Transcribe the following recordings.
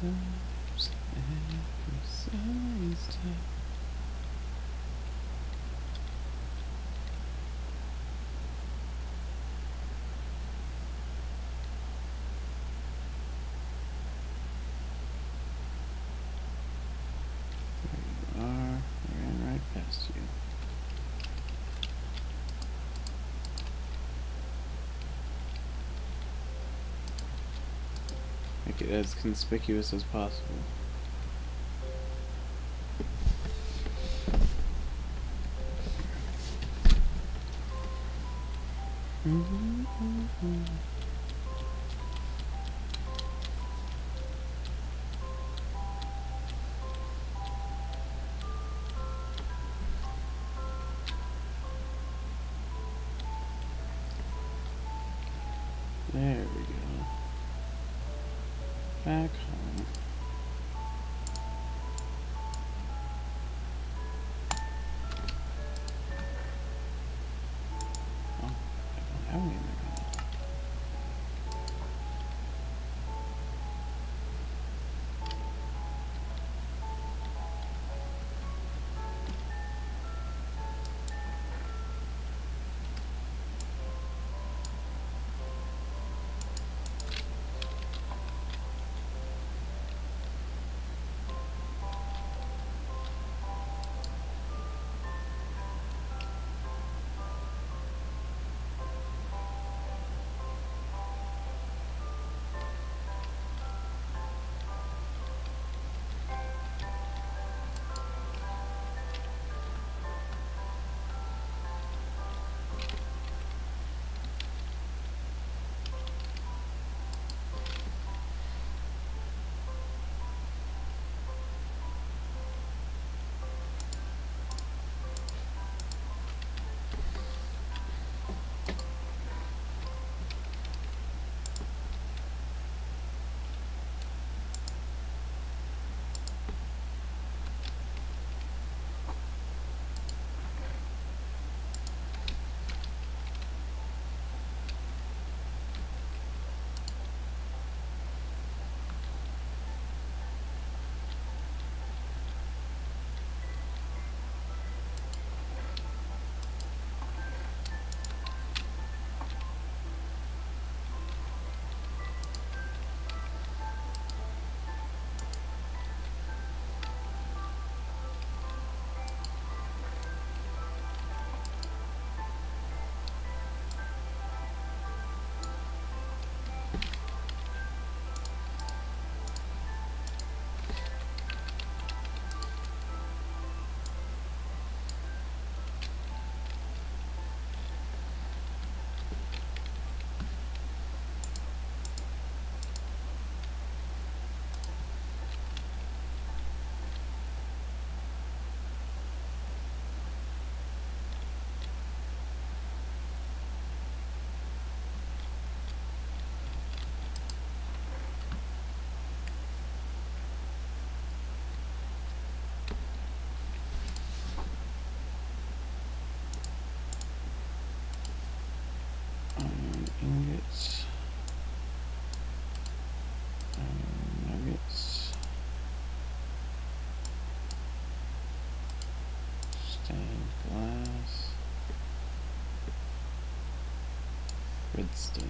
time, every size time. as conspicuous as possible. redstone.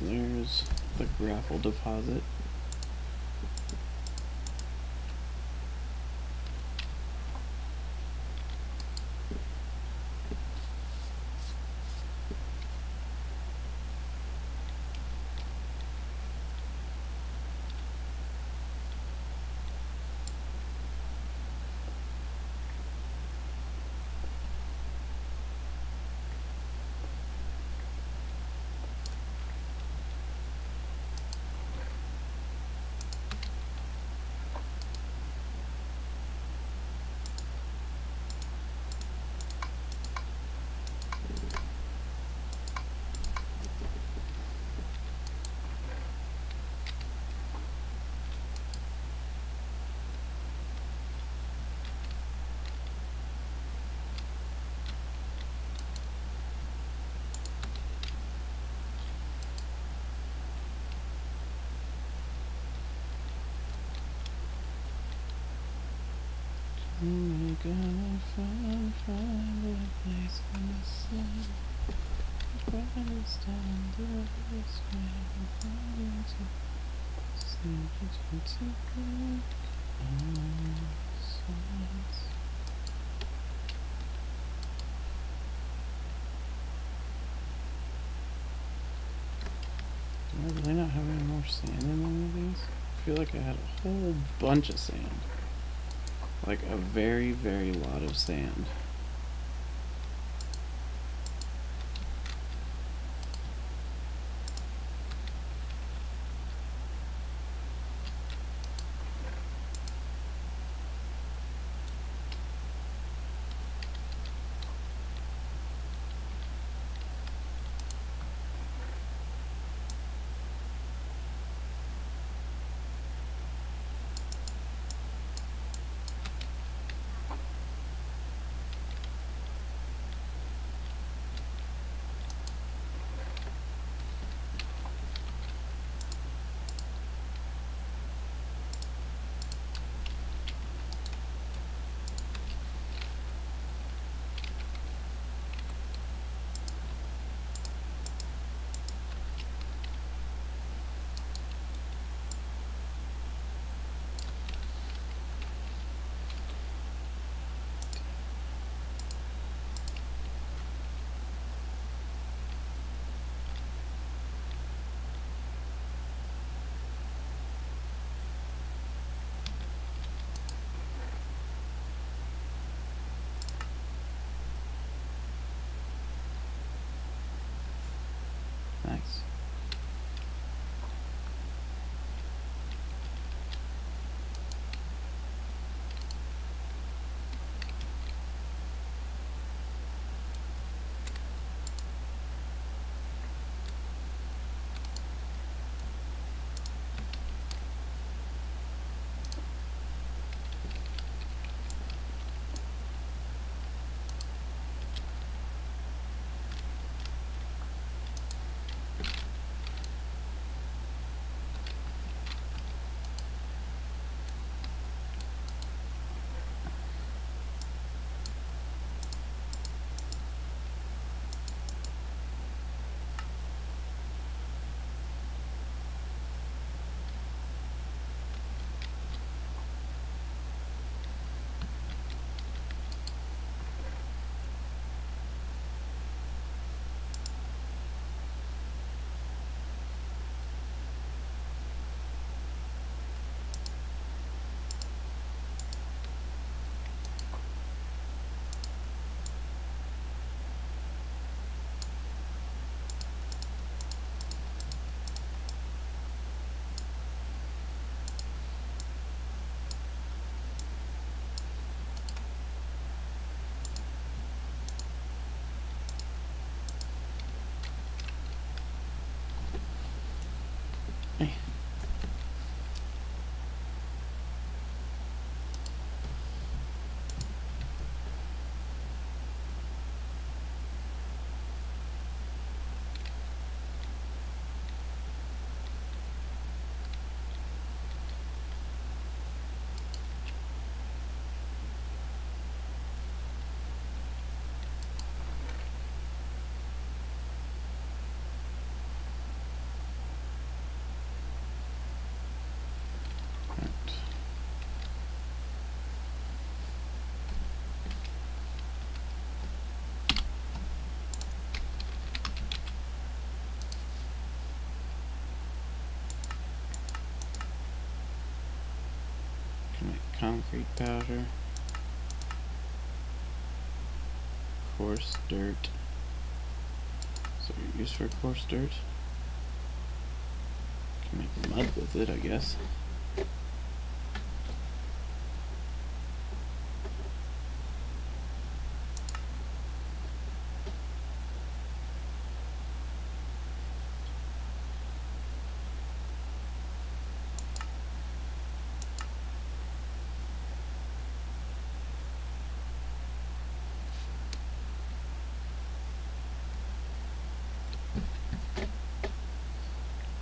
There's the grapple deposit. Gonna find, find a place in the sun. Brightest under the sky, flying to see to take a look on sights. Do I really not have any more sand in any of these? I feel like I had a whole bunch of sand. Like a very, very lot of sand. Concrete powder. Coarse dirt. So you're for coarse dirt. Can make mud with it, I guess.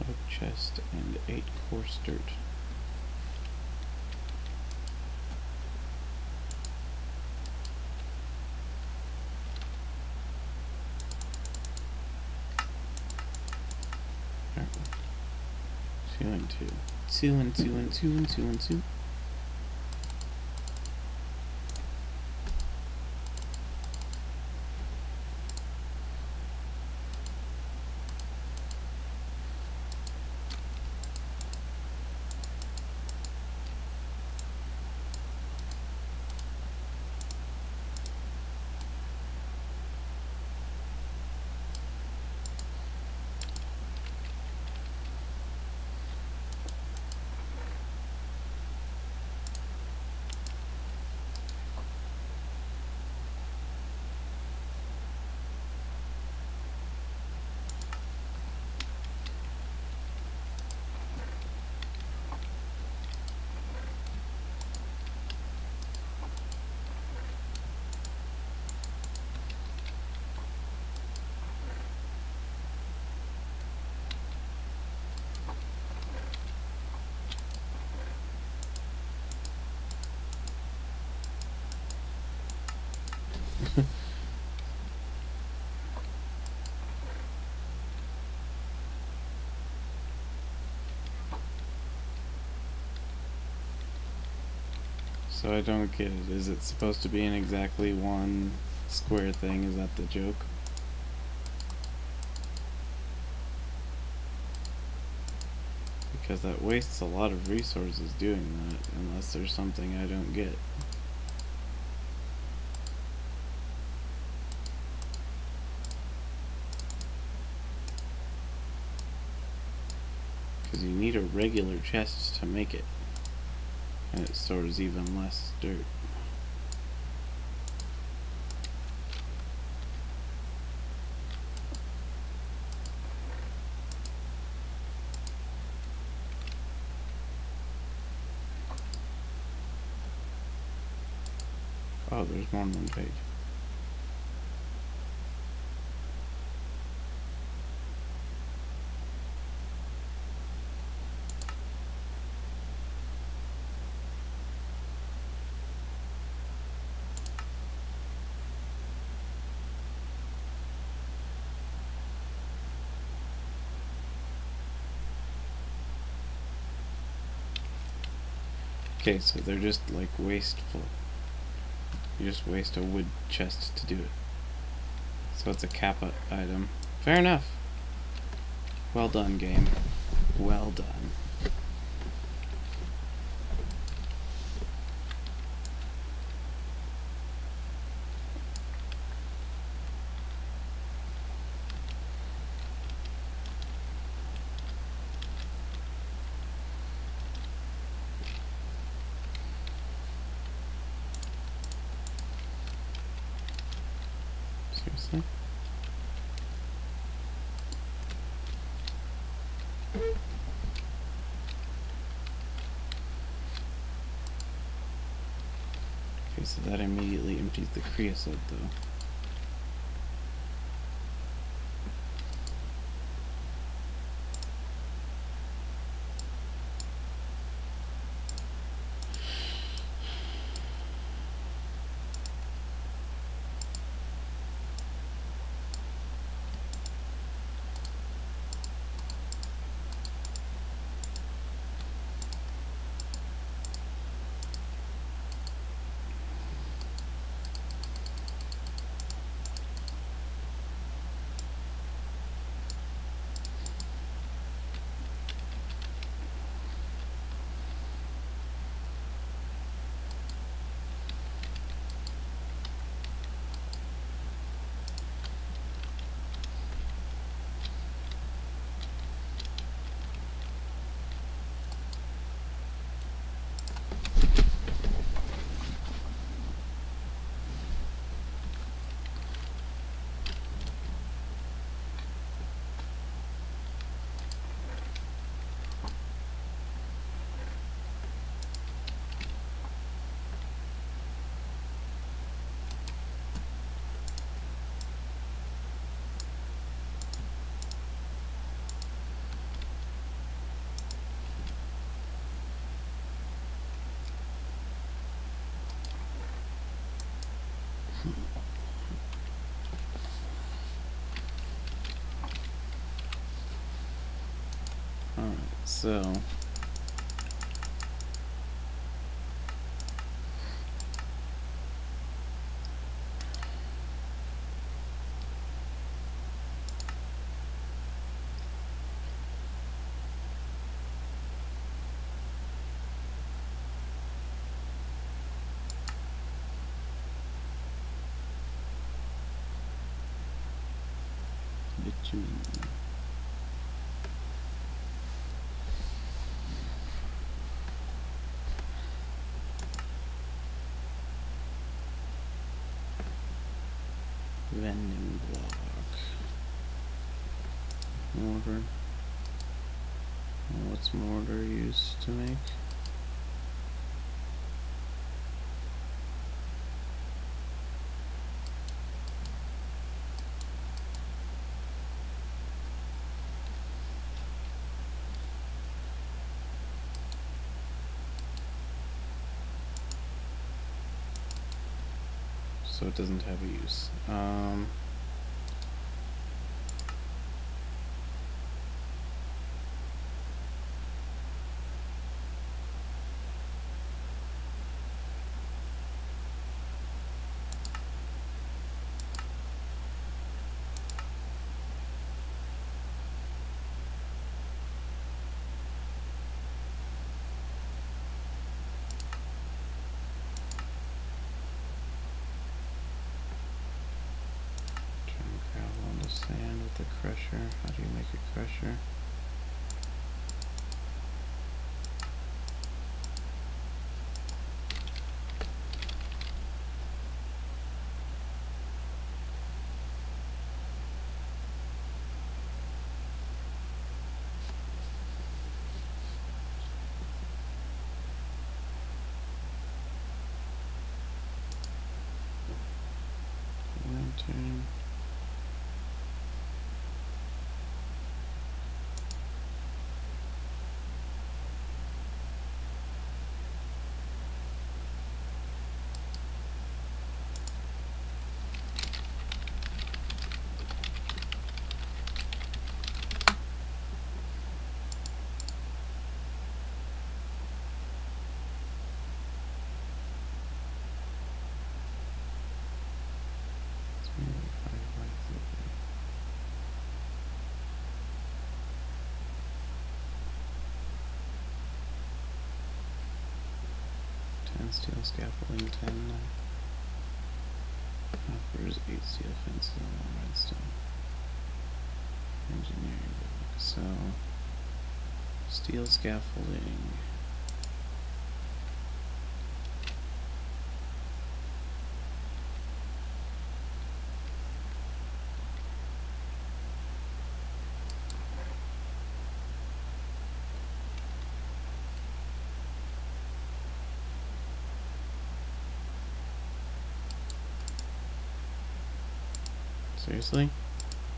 Oak chest and eight coarse dirt. apparently. Two and two. And two and two and two and two. So I don't get it. Is it supposed to be an exactly one square thing? Is that the joke? Because that wastes a lot of resources doing that, unless there's something I don't get. Because you need a regular chest to make it and it stores even less dirt. Oh, there's more than one page. Okay, so they're just like wasteful. You just waste a wood chest to do it. So it's a kappa item. Fair enough. Well done, game. Well done. Seriously? Okay, so that immediately empties the creosote though. So Vending block. Mortar. What's mortar used to make? So it doesn't have a use. Um, Turn gravel into sand with the crusher. How do you make a crusher? Lantern. Three, five, five, three. Ten steel scaffolding, ten hoppers, eight steel fences, one redstone. Engineering. So steel scaffolding. Seriously?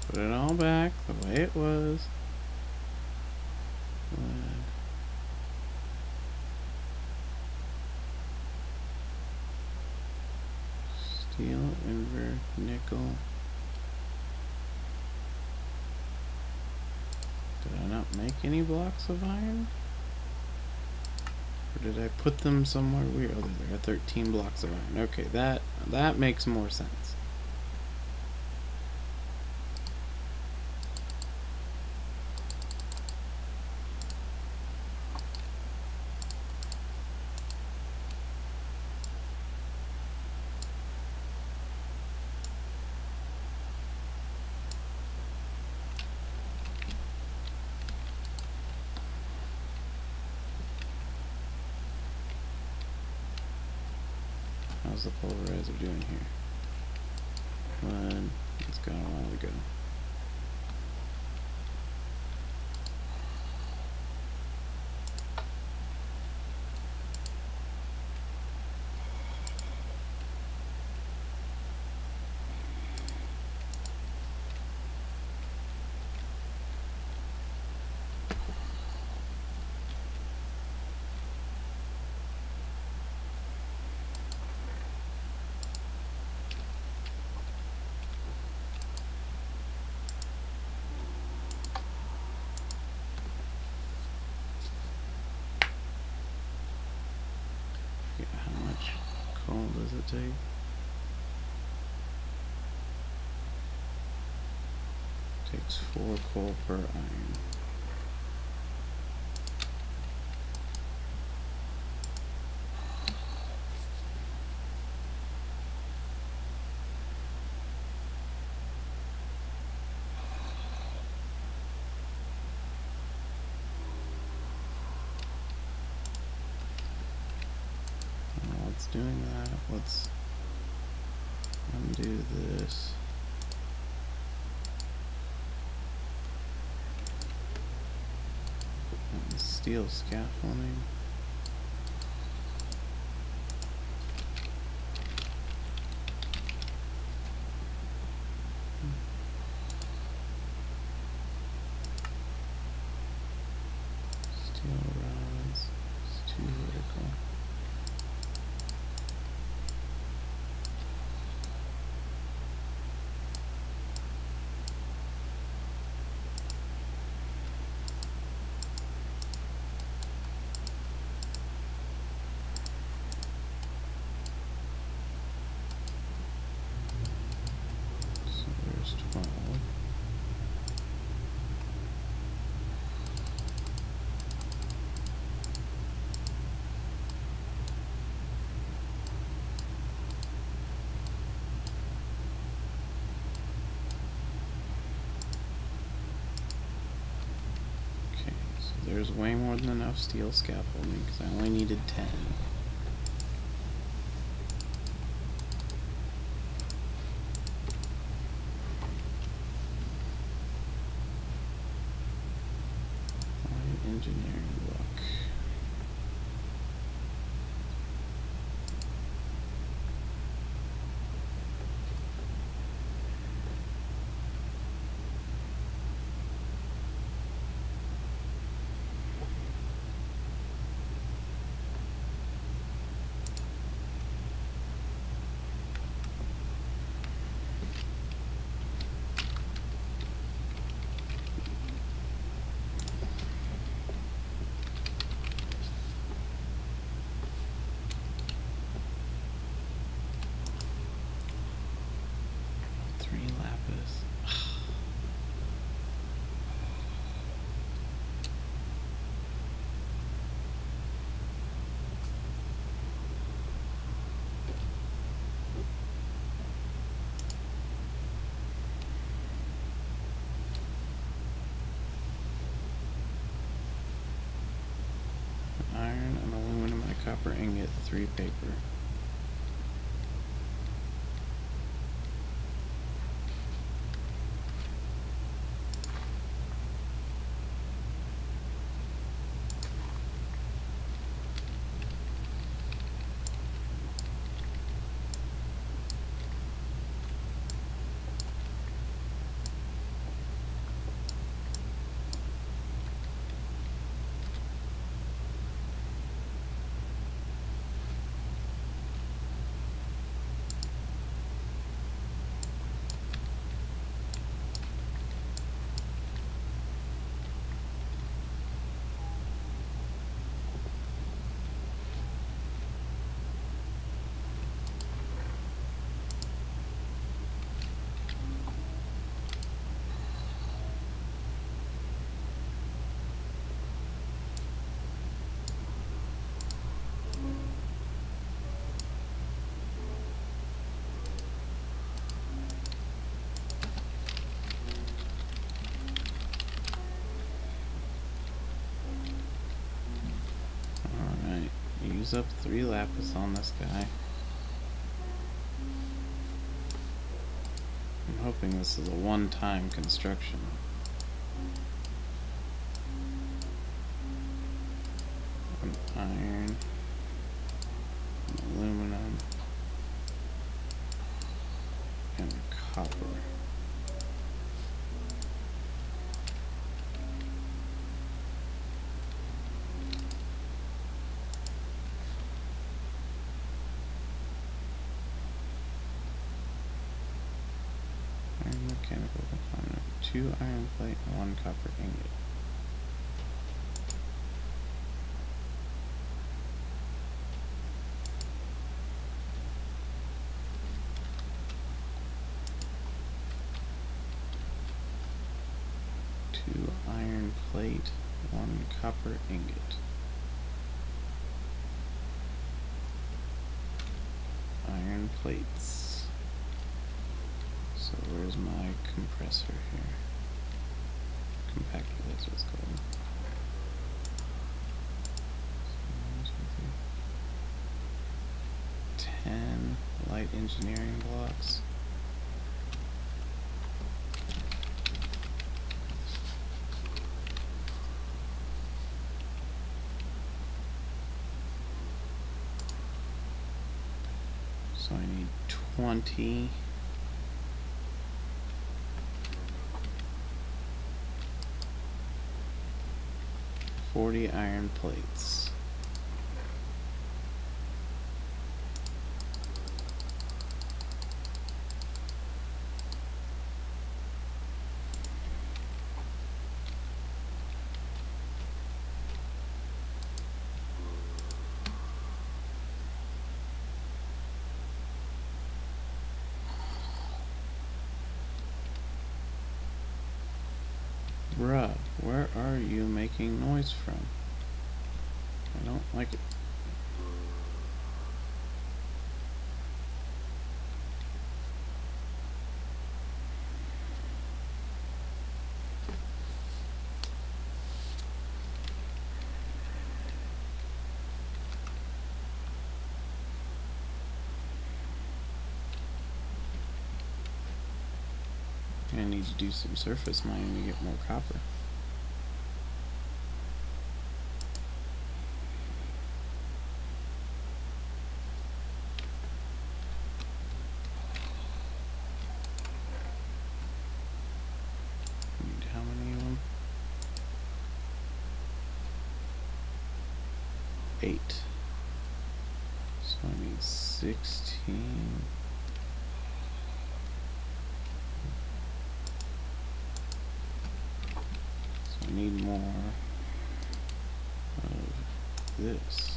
Put it all back the way it was. Steel, Invar, nickel. Did I not make any blocks of iron? Or did I put them somewhere weird? Oh, there are 13 blocks of iron. Okay, that that makes more sense. Doing here? Coal does it take? Takes four coal per iron. While it's doing that, let's undo this. And Steel scaffolding. Steel rods. It's too vertical. So there's 12. Okay, so there's way more than enough steel scaffolding because I only needed 10. Up three lapis on this guy. I'm hoping this is a one-time construction. An iron, an aluminum, and copper. Iron mechanical component, two iron plate and one copper ingot. two iron plate, one copper ingot. Iron plates. So where's my compressor here? Compactor, that's what called. Ten light engineering blocks. So I need 20. Forty iron plates. Bruh, where are you making noise from? I don't like it. I need to do some surface mining to get more copper. How many of them? Eight. So I need sixteen. Need more of this.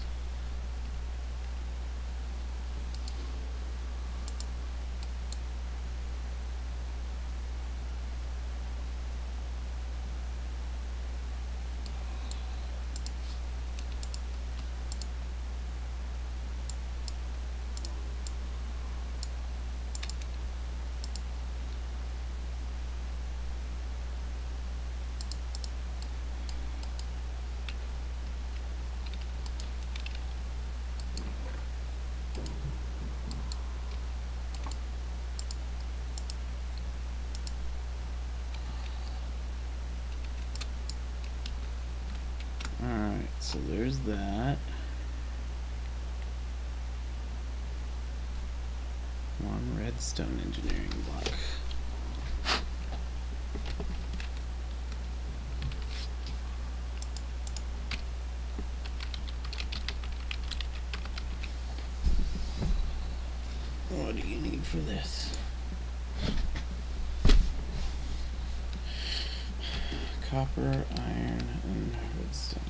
Alright, so there's that. One redstone engineering block. What do you need for this? Copper, iron, and redstone.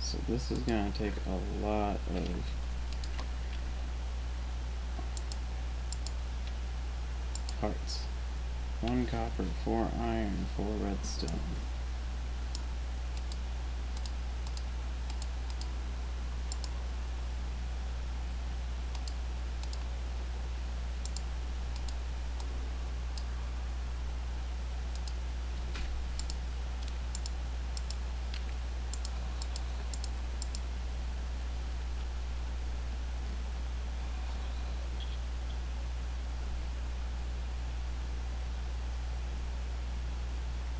So this is going to take a lot of parts. One copper, four iron, four redstone.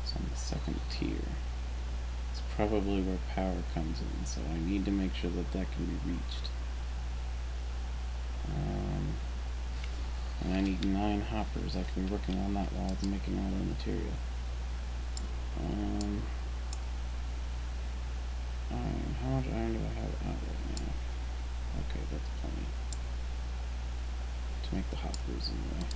It's on the second tier. It's probably where power comes in, so I need to make sure that that can be reached. Um, and I need nine hoppers. I can be working on that while it's making all the material. Um, iron. How much iron do I have out right now? Okay, that's plenty. To make the hoppers anyway.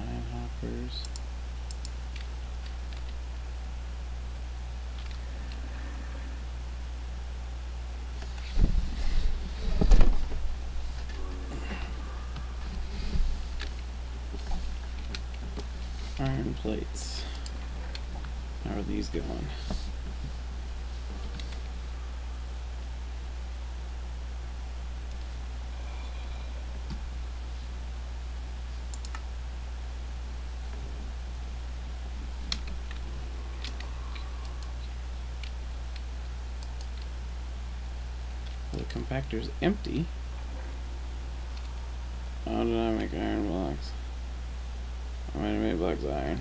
Nine Iron plates. How are these going? The compactor's empty. How did I make iron blocks? I might have made blocks of iron.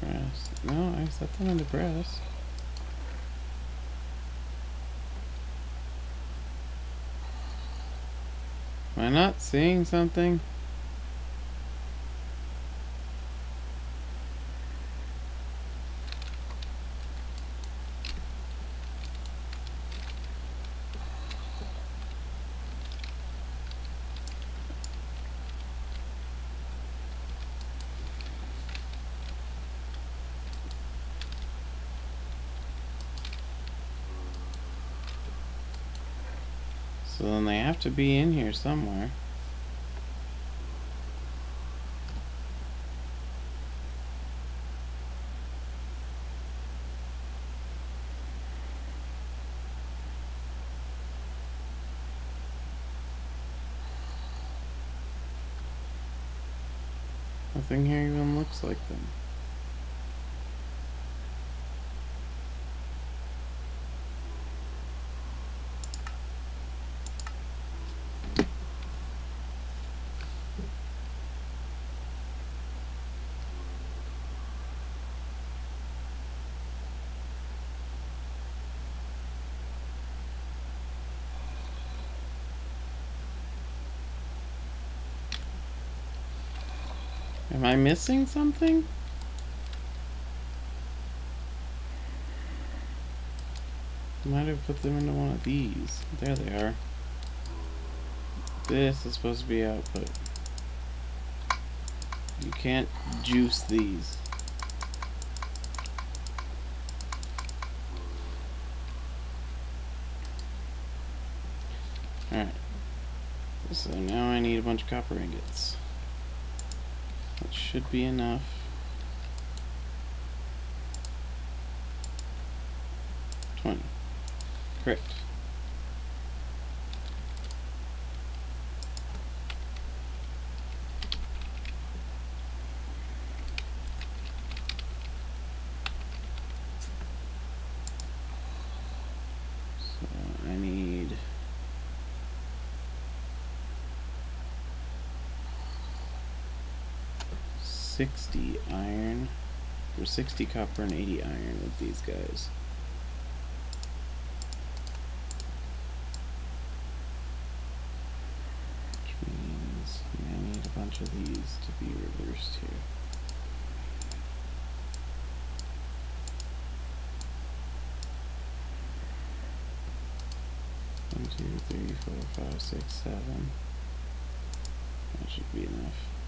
Brass. No, I set them into brass. Am I not seeing something? So then they have to be in here somewhere. Nothing here even looks like them. Am I missing something? Might have put them into one of these. There they are. This is supposed to be output. You can't juice these. Alright. So now I need a bunch of copper ingots should be enough. Twenty. Correct. 60 iron, or 60 copper and 80 iron with these guys. Which means I need a bunch of these to be reversed here. One, two, three, four, five, six, seven. That should be enough.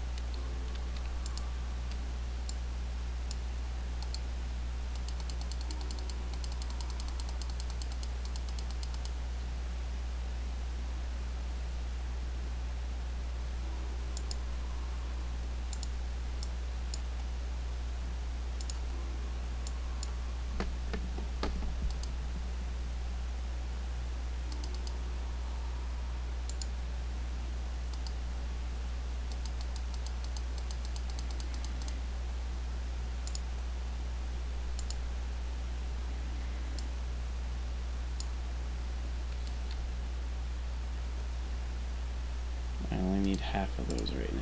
Half of those right now.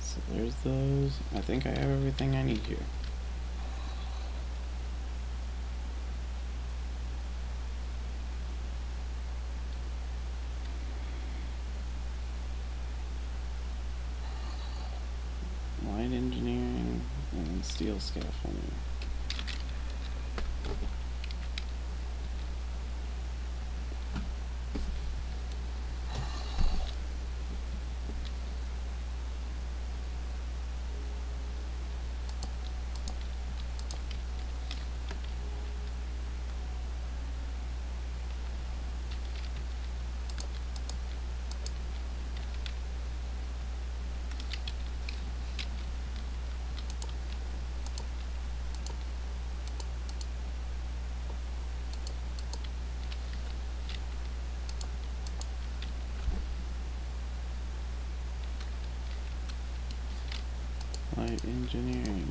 So there's those. I think I have everything I need here. Light engineering and steel scaffolding. Engineering.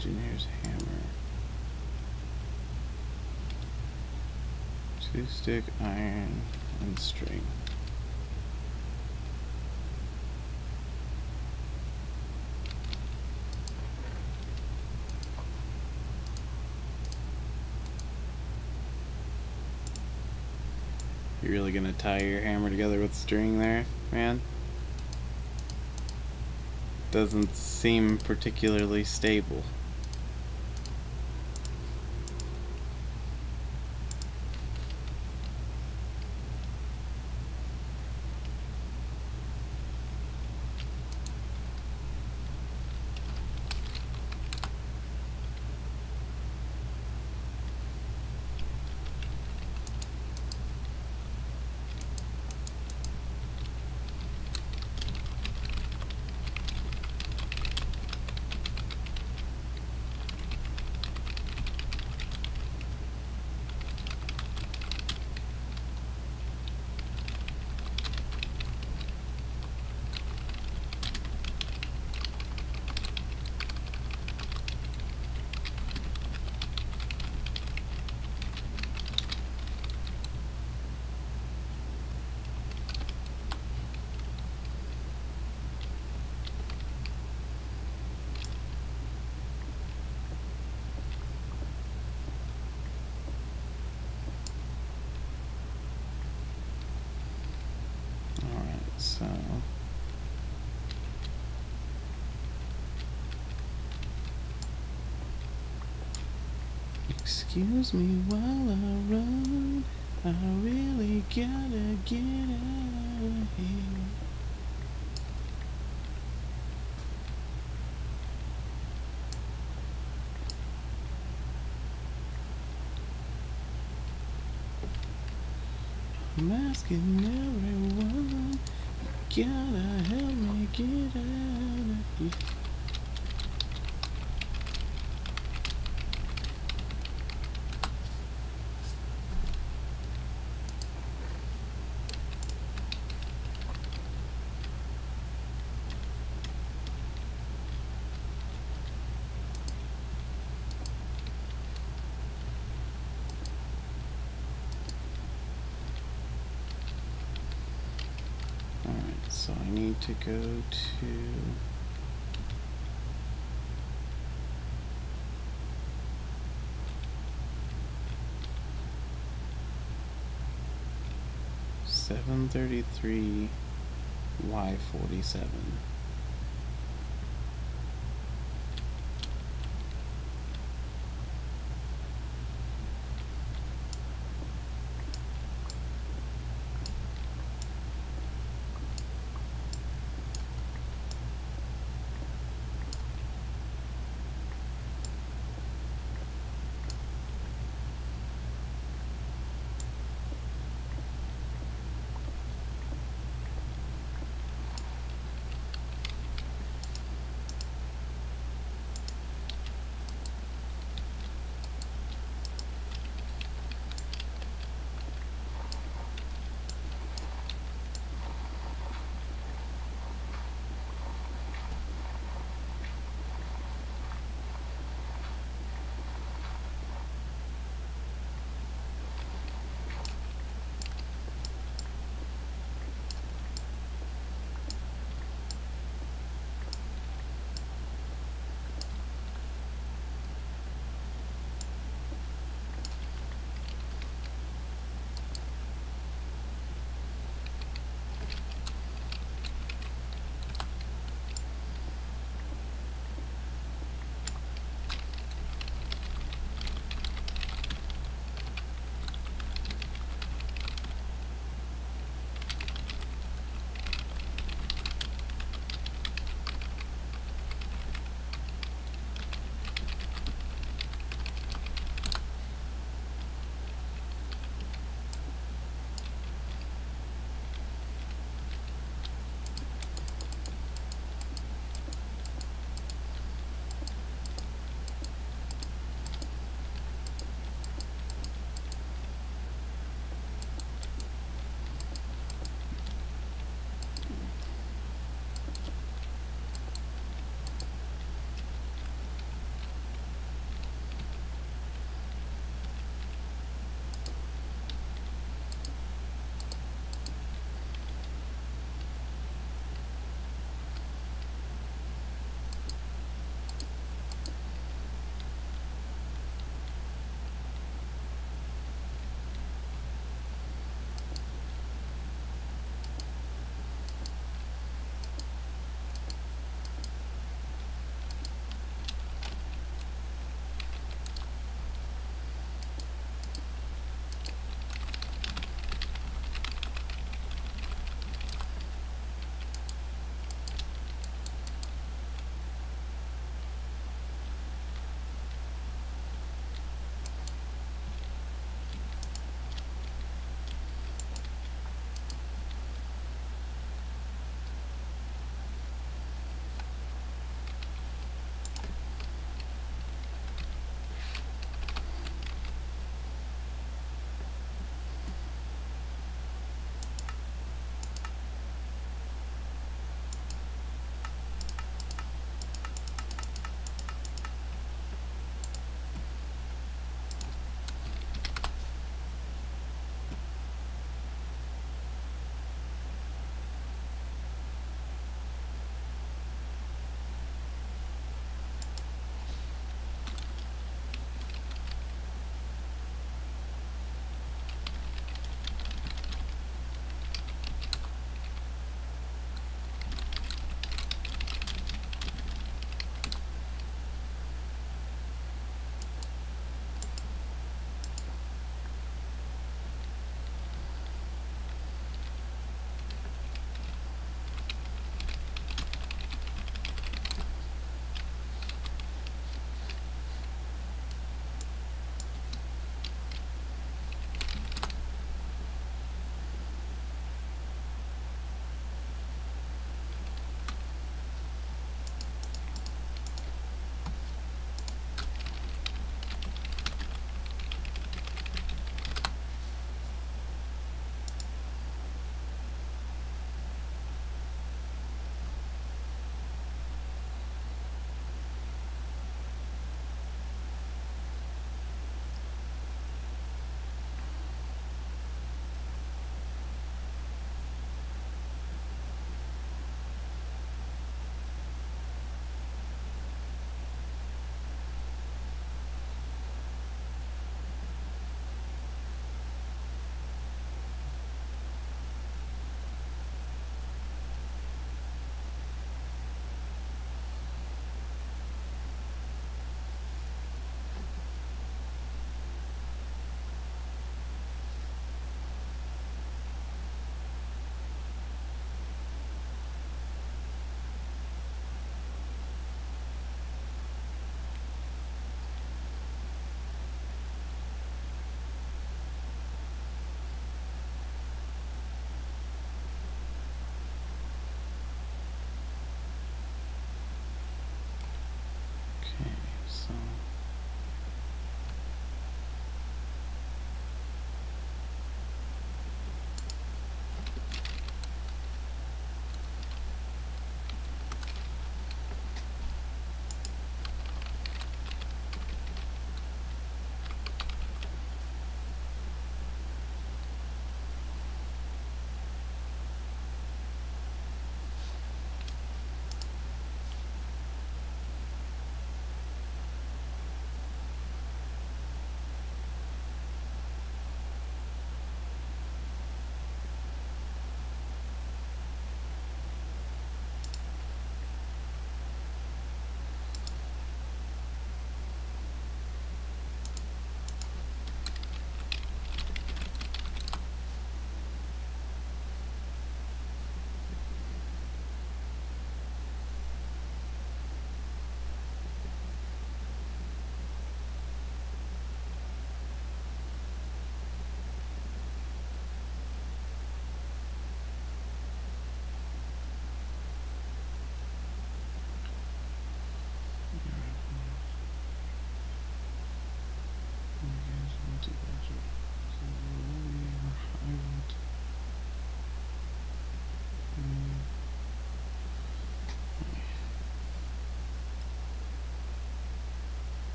Engineer's hammer. Two stick iron and string. You really gonna tie your hammer together with string there, man? Doesn't seem particularly stable. Alright, so. Excuse me while I run. I really gotta get out of here. I'm asking everyone, you gotta help me get out of here. Alright, so I to go to. Seven thirty three Y forty seven.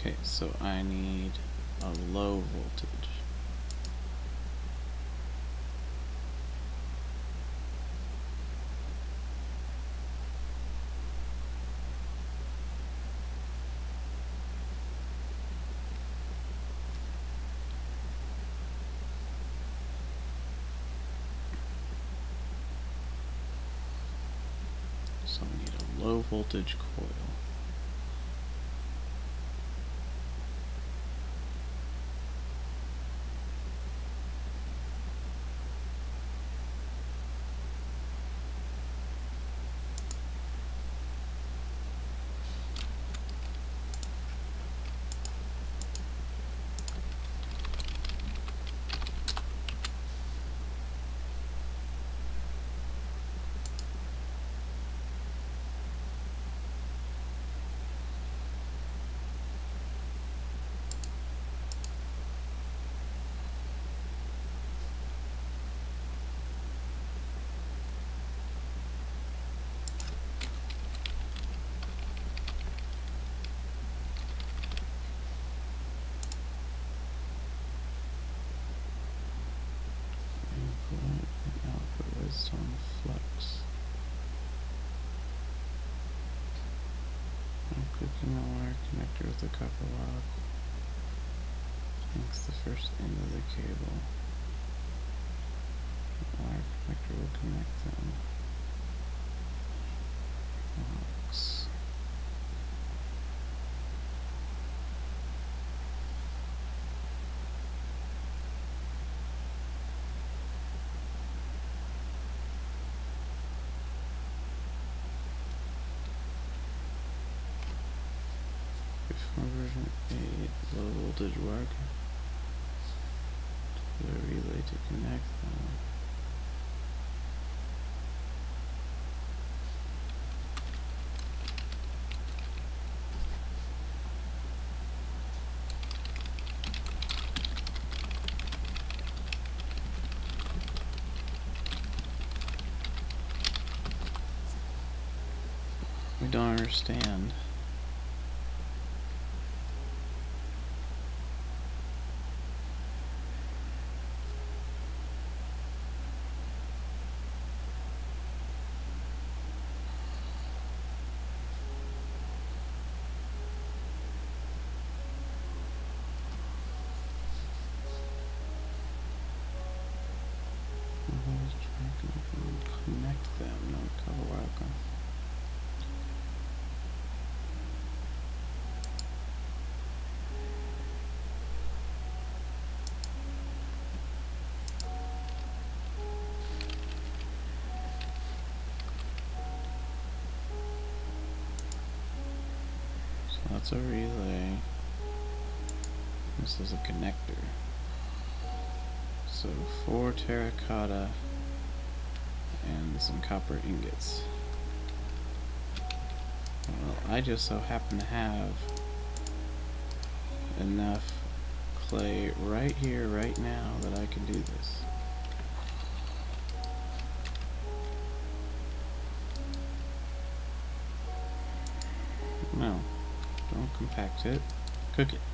Okay, so I need a low voltage. So I need a low voltage coil. Input and output redstone flux. The wire connector with the copper rod. Takes the first end of the cable. The wire connector will connect them. Flux. Before version 8, low voltage wire to the relay to connect them. We don't understand. Connect them, no cover welcome. That's a relay. This is a connector. So four terracotta and some copper ingots. Well, I just so happen to have enough clay right here, right now, that I can do this. Compact it, cook it.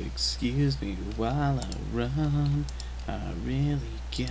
Excuse me while I run. I really get.